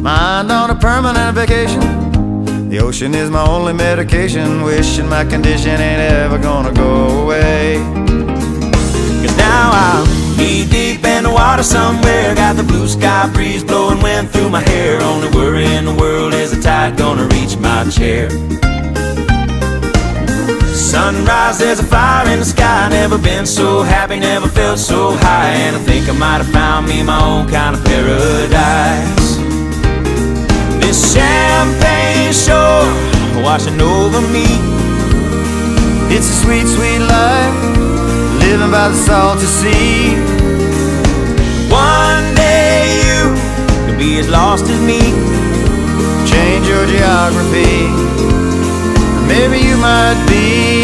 Mind on a permanent vacation. The ocean is my only medication. Wishing my condition ain't ever gonna go away. Cause now I'm knee deep in the water somewhere. Got the blue sky breeze blowing wind through my hair. Only worry in the world is the tide gonna reach my chair. Sunrise, there's a fire in the sky. Never been so happy, never felt so high. And I think I might have found me my own kind of paradise. This champagne shore washing over me. It's a sweet, sweet life, living by the salty sea. One day you could be as lost as me. Change your geography, maybe you might be.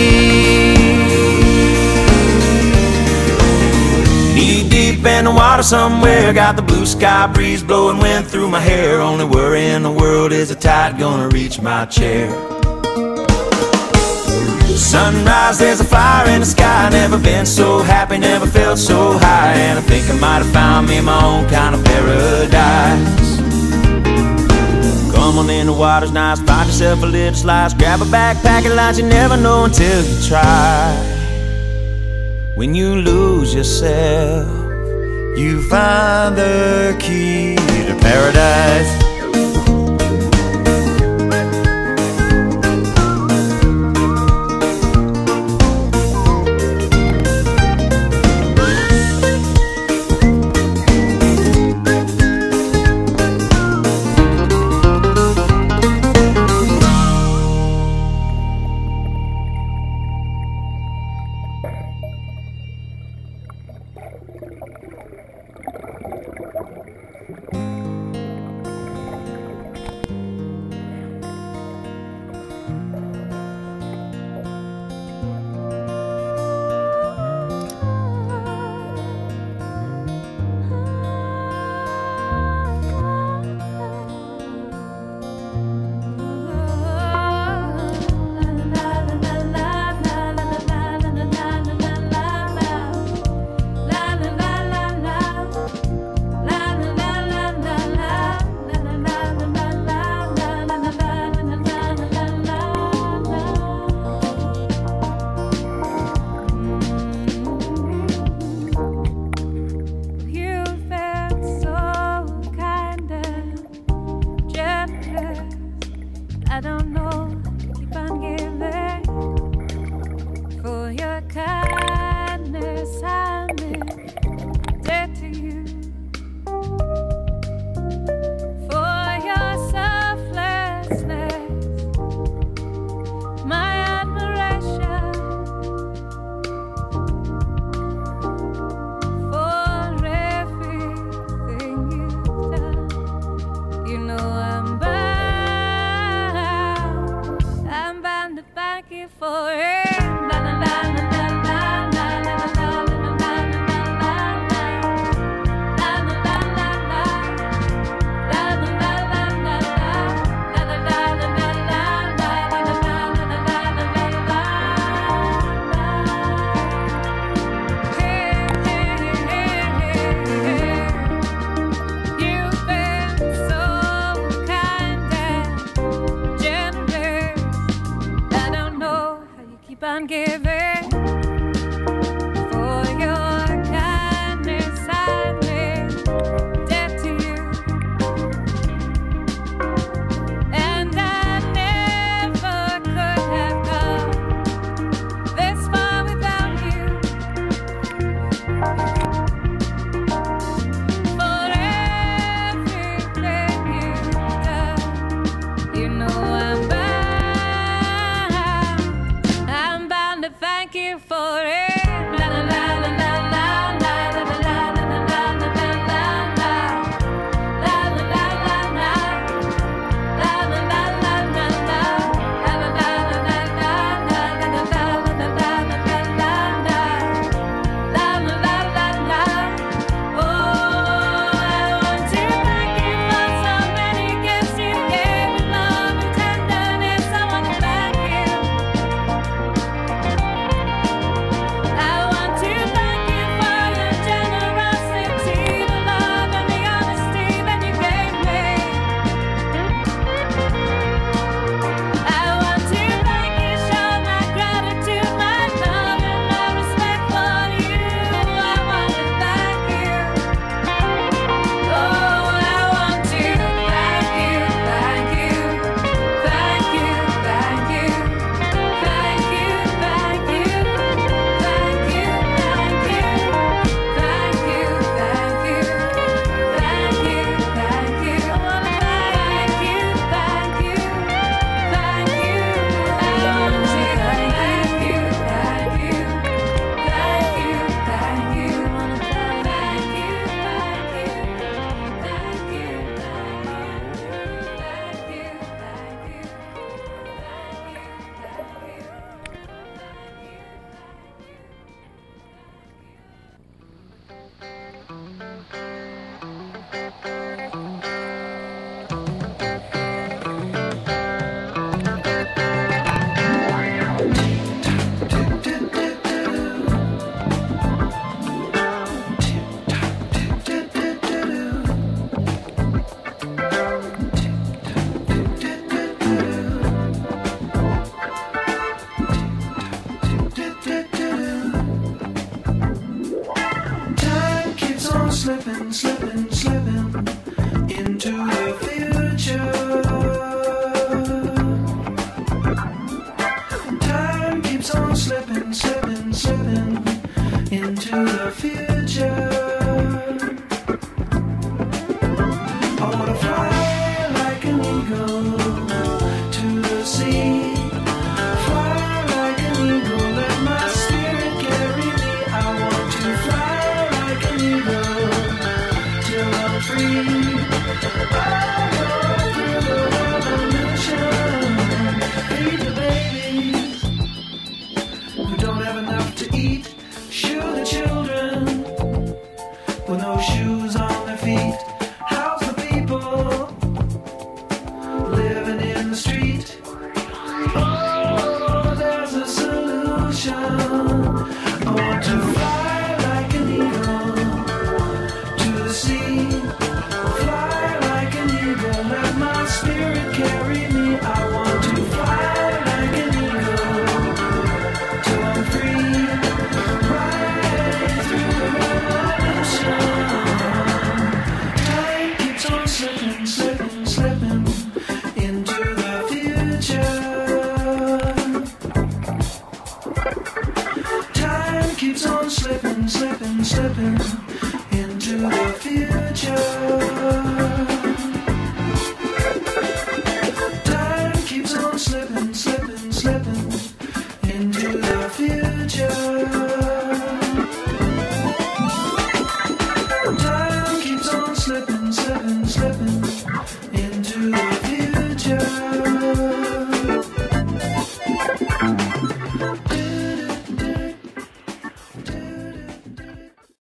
Water somewhere. Got the blue sky breeze blowing wind through my hair. Only worry in the world is the tide gonna reach my chair. Sunrise, there's a fire in the sky. Never been so happy, never felt so high. And I think I might have found me my own kind of paradise. Come on in, the water's nice. Find yourself a little slice. Grab a backpack and lunch. You never know until you try. When you lose yourself, You find the key to paradise. can't give keeps on slipping, slipping, slipping into the field. on their feet. slipping, slipping, slipping.